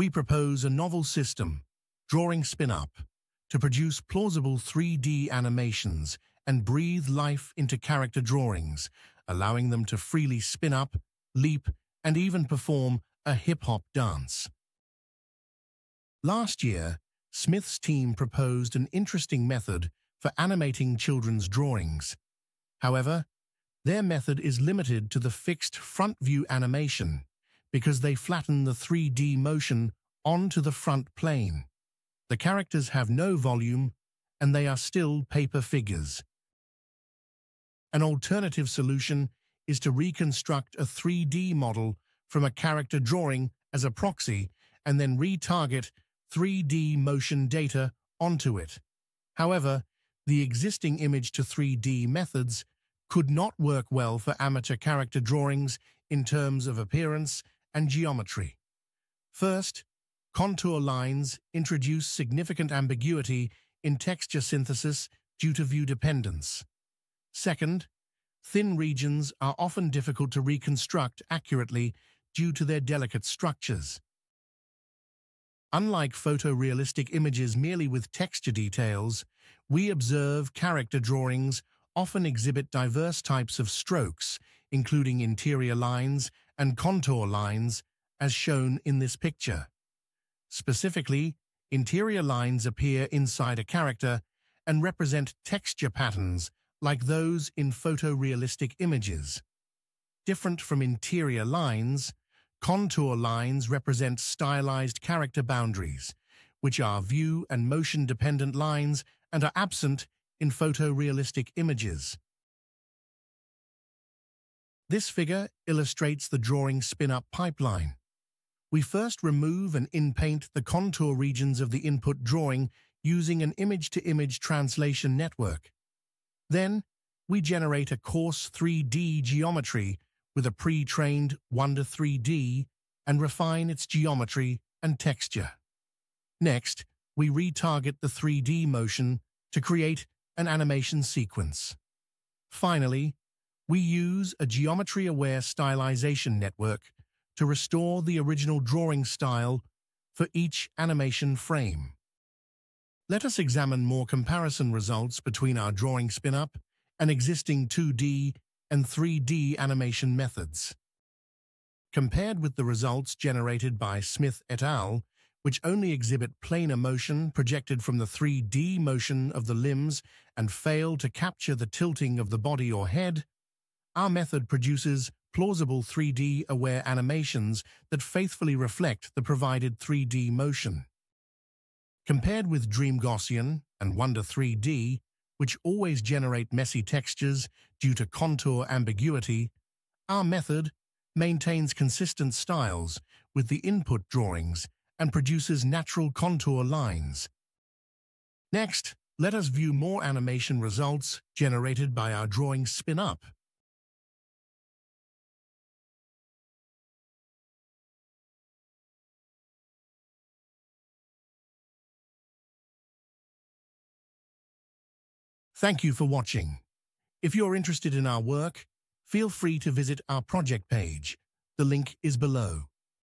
we propose a novel system, DrawingSpinUp, to produce plausible 3D animations and breathe life into character drawings, allowing them to freely spin up, leap, and even perform a hip-hop dance. Last year, Smith's team proposed an interesting method for animating children's drawings. However, their method is limited to the fixed front view animation because they flatten the 3D motion onto the front plane. The characters have no volume and they are still paper figures. An alternative solution is to reconstruct a 3D model from a character drawing as a proxy and then retarget 3D motion data onto it. However, the existing image to 3D methods could not work well for amateur character drawings in terms of appearance and geometry. First, contour lines introduce significant ambiguity in texture synthesis due to view dependence. Second, thin regions are often difficult to reconstruct accurately due to their delicate structures. Unlike photorealistic images merely with texture details, we observe character drawings often exhibit diverse types of strokes, including interior lines and contour lines, as shown in this picture. Specifically, interior lines appear inside a character and represent texture patterns like those in photorealistic images. Different from interior lines, Contour lines represent stylized character boundaries, which are view and motion-dependent lines and are absent in photorealistic images. This figure illustrates the DrawingSpinUp pipeline. We first remove and in-paint the contour regions of the input drawing using an image-to-image -image translation network. Then, we generate a coarse 3D geometry with a pre-trained Wonder3D and refine its geometry and texture. Next, we retarget the 3D motion to create an animation sequence. Finally, we use a geometry-aware stylization network to restore the original drawing style for each animation frame. Let us examine more comparison results between our DrawingSpinUp and existing 2D and 3D animation methods. Compared with the results generated by Smith et al., which only exhibit planar motion projected from the 3D motion of the limbs and fail to capture the tilting of the body or head, our method produces plausible 3D-aware animations that faithfully reflect the provided 3D motion. Compared with DreamGaussian and Wonder3D, which always generate messy textures due to contour ambiguity, our method maintains consistent styles with the input drawings and produces natural contour lines. Next, let us view more animation results generated by our DrawingSpinUp. Thank you for watching. If you're interested in our work, feel free to visit our project page. The link is below.